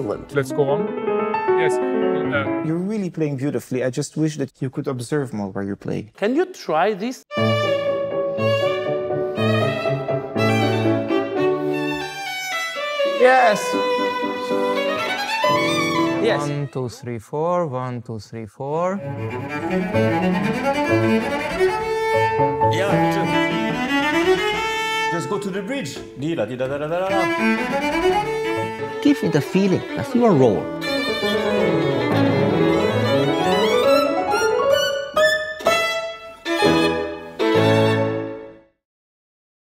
let's go on. Yes. Uh, You're really playing beautifully. I just wish that you could observe more while you're playing. Can you try this? Yes. Yes. One, two, three, four. One, two, three, four. Yeah, me too. Just go to the bridge. Di da di da da da da da. Give me the feeling that you are.